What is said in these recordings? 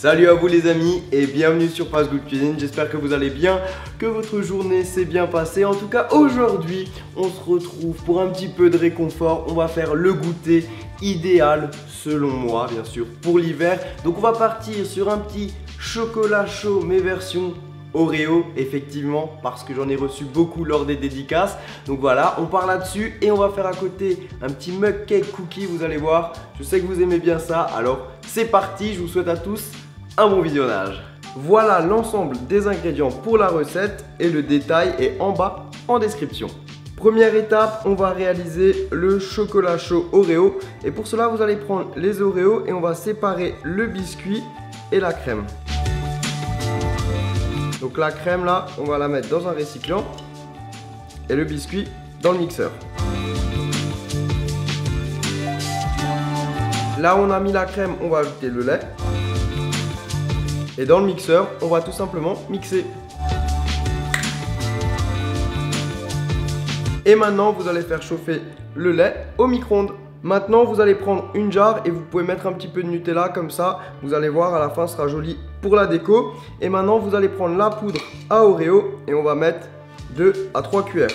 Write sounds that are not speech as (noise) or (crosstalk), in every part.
Salut à vous les amis et bienvenue sur Fast Good Cuisine, j'espère que vous allez bien, que votre journée s'est bien passée. En tout cas aujourd'hui on se retrouve pour un petit peu de réconfort, on va faire le goûter idéal selon moi bien sûr pour l'hiver. Donc on va partir sur un petit chocolat chaud mais version Oreo, effectivement, parce que j'en ai reçu beaucoup lors des dédicaces. Donc voilà, on part là-dessus et on va faire à côté un petit mug cake cookie, vous allez voir. Je sais que vous aimez bien ça, alors c'est parti, je vous souhaite à tous un bon visionnage. Voilà l'ensemble des ingrédients pour la recette et le détail est en bas en description. Première étape, on va réaliser le chocolat chaud Oreo et pour cela vous allez prendre les Oreos et on va séparer le biscuit et la crème. Donc la crème là, on va la mettre dans un récipient et le biscuit dans le mixeur. Là on a mis la crème, on va ajouter le lait. Et dans le mixeur, on va tout simplement mixer. Et maintenant, vous allez faire chauffer le lait au micro-ondes. Maintenant, vous allez prendre une jarre et vous pouvez mettre un petit peu de Nutella comme ça. Vous allez voir, à la fin, ce sera joli pour la déco. Et maintenant, vous allez prendre la poudre à Oreo et on va mettre 2 à 3 cuillères.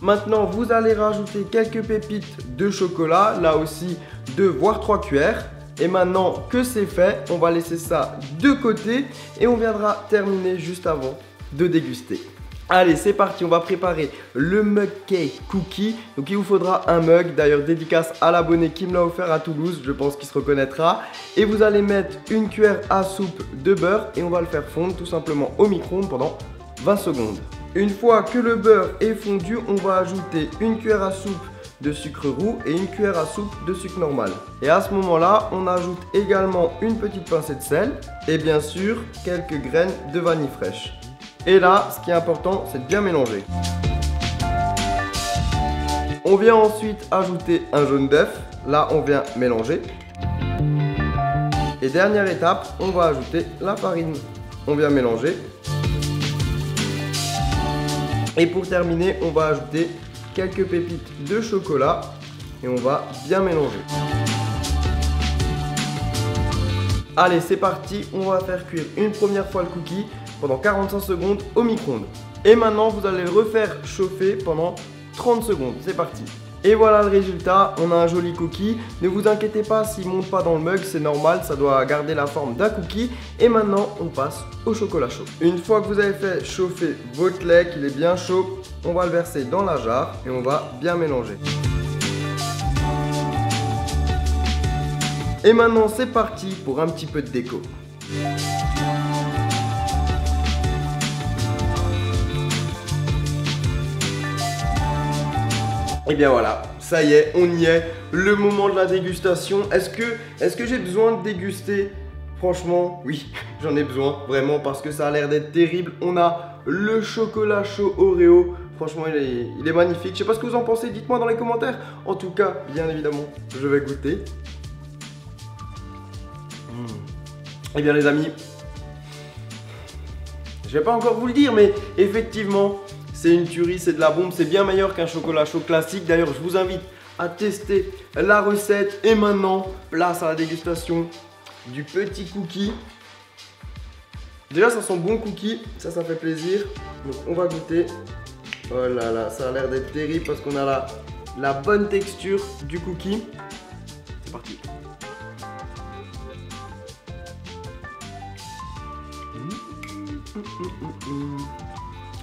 Maintenant, vous allez rajouter quelques pépites de chocolat, là aussi 2 voire 3 cuillères. Et maintenant que c'est fait, on va laisser ça de côté et on viendra terminer juste avant de déguster. Allez, c'est parti, on va préparer le mug cake cookie. Donc il vous faudra un mug, d'ailleurs dédicace à l'abonné qui me l'a offert à Toulouse, je pense qu'il se reconnaîtra. Et vous allez mettre une cuillère à soupe de beurre et on va le faire fondre tout simplement au micro-ondes pendant 20 secondes. Une fois que le beurre est fondu, on va ajouter une cuillère à soupe de sucre roux et une cuillère à soupe de sucre normal. Et à ce moment-là, on ajoute également une petite pincée de sel et bien sûr quelques graines de vanille fraîche. Et là, ce qui est important, c'est de bien mélanger. On vient ensuite ajouter un jaune d'œuf. Là, on vient mélanger. Et dernière étape, on va ajouter la farine. On vient mélanger. Et pour terminer, on va ajouter quelques pépites de chocolat et on va bien mélanger. Allez, c'est parti, on va faire cuire une première fois le cookie pendant 45 secondes au micro-ondes. Et maintenant, vous allez le refaire chauffer pendant 30 secondes. C'est parti. Et voilà le résultat, on a un joli cookie. Ne vous inquiétez pas s'il ne monte pas dans le mug, c'est normal, ça doit garder la forme d'un cookie. Et maintenant, on passe au chocolat chaud. Une fois que vous avez fait chauffer votre lait, qu'il est bien chaud, on va le verser dans la jarre et on va bien mélanger. Et maintenant, c'est parti pour un petit peu de déco. Et bien voilà, ça y est, on y est. Le moment de la dégustation. Est-ce que, est que j'ai besoin de déguster? Franchement, oui, (laughs) j'en ai besoin, vraiment, parce que ça a l'air d'être terrible. On a le chocolat chaud Oreo. Franchement, il est, magnifique. Je sais pas ce que vous en pensez, dites-moi dans les commentaires. En tout cas, bien évidemment, je vais goûter. Et Eh bien les amis, je vais pas encore vous le dire, mais effectivement, c'est une tuerie, c'est de la bombe, c'est bien meilleur qu'un chocolat chaud classique. D'ailleurs, je vous invite à tester la recette. Et maintenant, place à la dégustation du petit cookie. Déjà, ça sent bon cookie, ça, ça fait plaisir. Donc, on va goûter. Oh là là, ça a l'air d'être terrible parce qu'on a la, la bonne texture du cookie. C'est parti.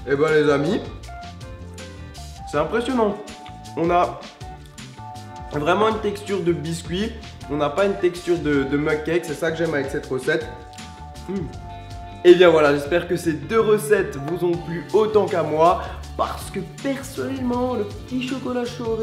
Et ben les amis, c'est impressionnant. On a vraiment une texture de biscuit. On n'a pas une texture de, mug cake. C'est ça que j'aime avec cette recette. Et bien voilà, j'espère que ces deux recettes vous ont plu autant qu'à moi. Parce que personnellement, le petit chocolat chaud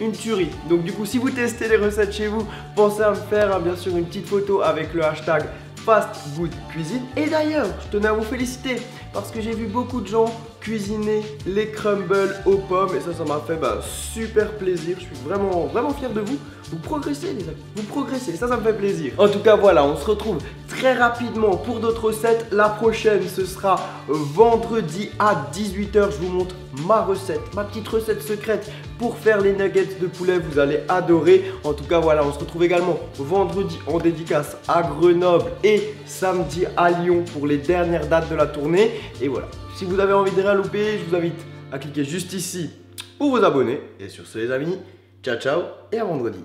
une tuerie. Donc du coup, si vous testez les recettes chez vous, pensez à me faire hein, bien sûr une petite photo avec le hashtag Fast Good Cuisine. Et d'ailleurs, je tenais à vous féliciter parce que j'ai vu beaucoup de gens cuisiner les crumbles aux pommes et ça, ça m'a fait bah, super plaisir. Je suis vraiment, vraiment fier de vous. Vous progressez les amis, vous progressez, ça, ça me fait plaisir. En tout cas, voilà, on se retrouve très rapidement pour d'autres recettes. La prochaine, ce sera vendredi à 18h. Je vous montre ma recette, ma petite recette secrète pour faire les nuggets de poulet. Vous allez adorer. En tout cas, voilà, on se retrouve également vendredi en dédicace à Grenoble et samedi à Lyon pour les dernières dates de la tournée. Et voilà, si vous avez envie de rien louper, je vous invite à cliquer juste ici pour vous abonner. Et sur ce, les amis, ciao ciao et à vendredi.